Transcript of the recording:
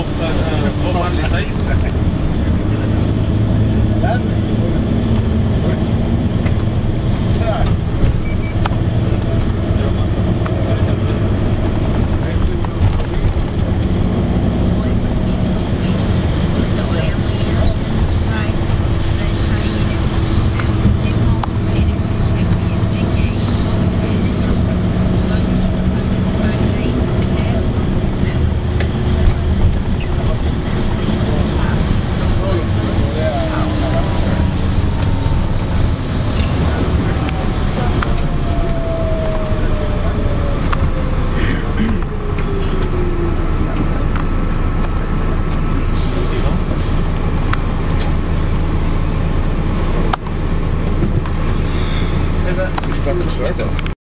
هوب هوب سايز Ich sag nicht weiter.